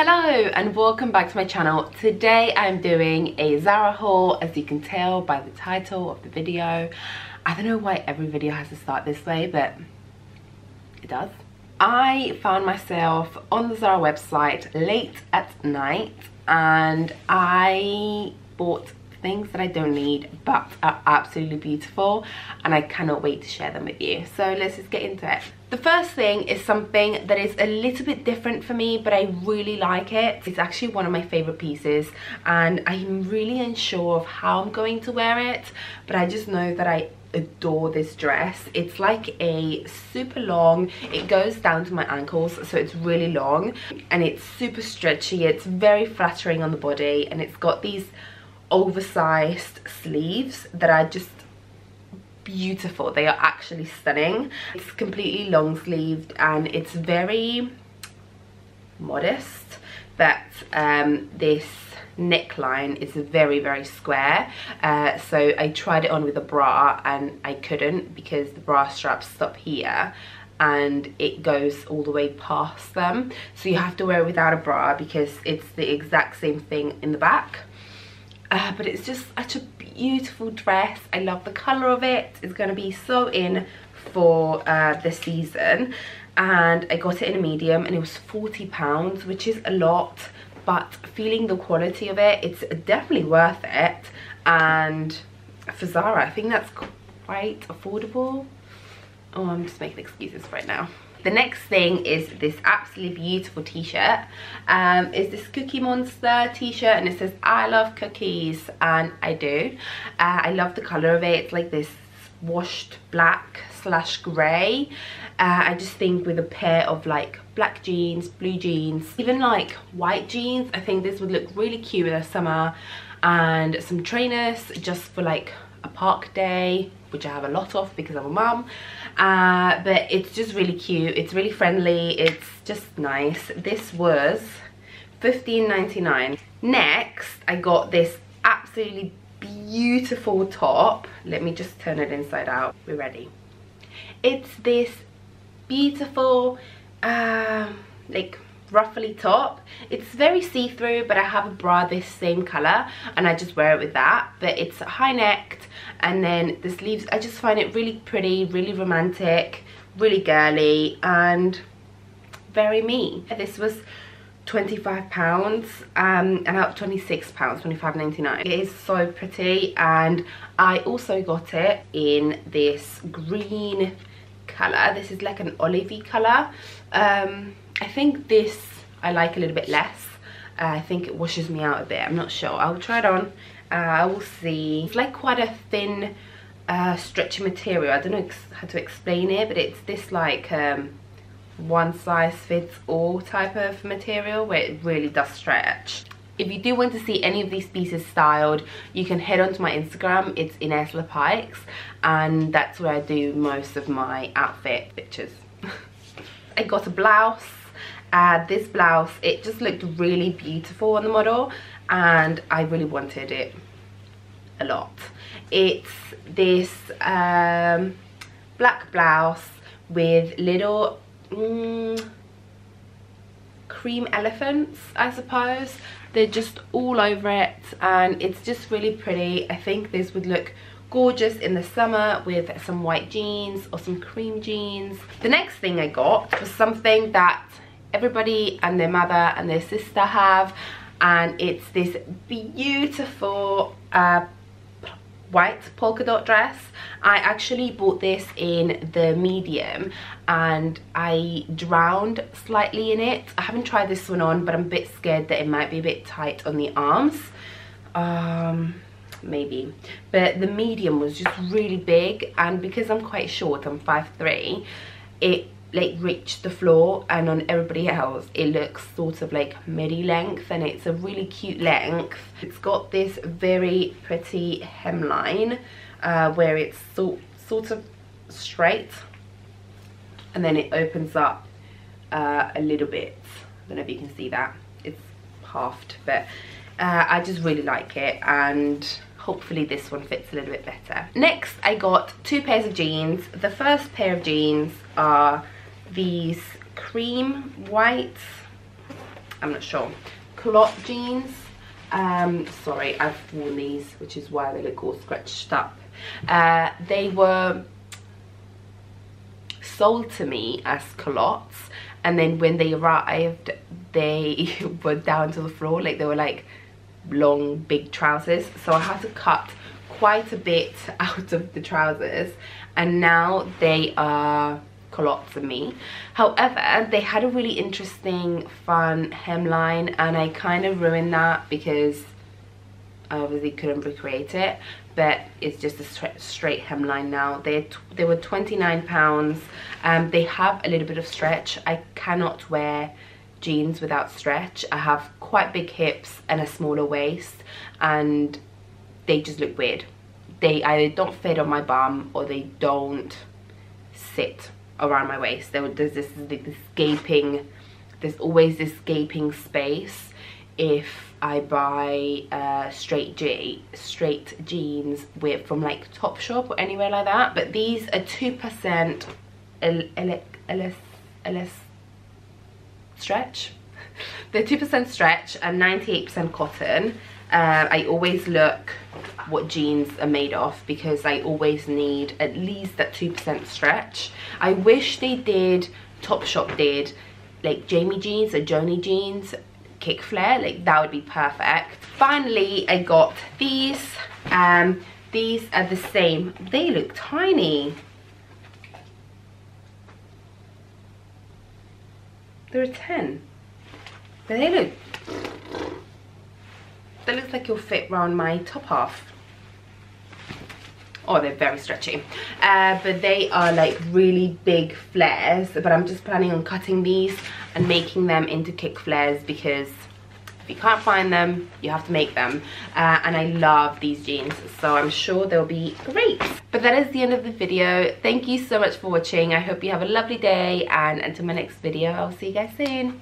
Hello and welcome back to my channel. Today I'm doing a Zara haul as you can tell by the title of the video. I don't know why every video has to start this way but it does. I found myself on the Zara website late at night and I bought things that I don't need but are absolutely beautiful and I cannot wait to share them with you. So let's just get into it. The first thing is something that is a little bit different for me but I really like it. It's actually one of my favorite pieces and I'm really unsure of how I'm going to wear it but I just know that I adore this dress it's like a super long it goes down to my ankles so it's really long and it's super stretchy it's very flattering on the body and it's got these oversized sleeves that are just beautiful. They are actually stunning. It's completely long sleeved and it's very modest that um, this neckline is very very square. Uh, so I tried it on with a bra and I couldn't because the bra straps stop here and it goes all the way past them. So you have to wear it without a bra because it's the exact same thing in the back uh, but it's just such a beautiful dress. I love the color of it. It's going to be so in for uh, season. And i got it in a medium and it was 40 pounds which is a lot. But feeling the quality of it it's definitely worth it. And for zara i think that's quite affordable. Oh i'm just making excuses right now the next thing is this absolutely beautiful t-shirt. Um is this cookie monster t-shirt and it says i love cookies and i do. Uh, i love the color of it. It's like this washed black slash gray uh, i just think with a pair of like black jeans blue jeans even like white jeans i think this would look really cute in the summer and some trainers just for like a park day which i have a lot of because i'm a mum uh, but it's just really cute. It's really friendly. It's just nice. This was 15.99 next i got this absolutely beautiful top. Let me just turn it inside out. We're ready. It's this beautiful um, like ruffly top. It's very see-through but i have a bra this same color and i just wear it with that. But it's high necked and then the sleeves i just find it really pretty really romantic really girly and very me this was 25 pounds um and out 26 pounds 25.99 it is so pretty and i also got it in this green color this is like an olivey color um I think this I like a little bit less. Uh, I think it washes me out a bit. I'm not sure. I'll try it on. Uh, I will see. It's like quite a thin, uh, stretchy material. I don't know how to explain it, but it's this like um, one size fits all type of material where it really does stretch. If you do want to see any of these pieces styled, you can head onto my Instagram. It's Ines Lapaix, and that's where I do most of my outfit pictures. I got a blouse uh, this blouse it just looked really beautiful on the model and I really wanted it a lot. It's this um, black blouse with little mm, cream elephants I suppose. They're just all over it and it's just really pretty. I think this would look gorgeous in the summer with some white jeans or some cream jeans. The next thing I got was something that everybody and their mother and their sister have and it's this beautiful uh, white polka dot dress. I actually bought this in the medium and i drowned slightly in it. I haven't tried this one on but i'm a bit scared that it might be a bit tight on the arms. Um maybe. But the medium was just really big and because i'm quite short i'm 5'3 it like reach the floor and on everybody else it looks sort of like midi length and it's a really cute length. It's got this very pretty hemline uh, where it's sort, sort of straight and then it opens up uh, a little bit. I don't know if you can see that. It's halved but uh, I just really like it and hopefully this one fits a little bit better. Next I got two pairs of jeans. The first pair of jeans are these cream white I'm not sure. Culotte jeans. Um, sorry, I've worn these, which is why they look all scratched up. Uh, they were sold to me as culottes and then when they arrived they were down to the floor like they were like long big trousers so I had to cut quite a bit out of the trousers and now they are culottes for me. However they had a really interesting fun hemline and I kind of ruined that because I obviously couldn't recreate it but it's just a straight, hemline now. They they were 29 pounds um they have a little bit of stretch. I cannot wear jeans without stretch. I have quite big hips and a smaller waist and they just look weird. They either don't fit on my bum or they don't sit around my waist there, there's this, this gaping there's always this gaping space if I buy uh, straight G straight jeans with from like Topshop or anywhere like that. But these are two percent stretch. They're two percent stretch and ninety eight percent cotton. Uh, I always look what jeans are made of because I always need at least that 2% stretch. I wish they did, Topshop did, like Jamie jeans or Joni jeans kick flare like that would be perfect. Finally i got these. Um these are the same. They look tiny. They're 10 but they look that looks like you'll fit around my top half. Oh they're very stretchy. Uh, but they are like really big flares but i'm just planning on cutting these and making them into kick flares because if you can't find them you have to make them. Uh, and i love these jeans so i'm sure they'll be great. But that is the end of the video. Thank you so much for watching. I hope you have a lovely day and until my next video i'll see you guys soon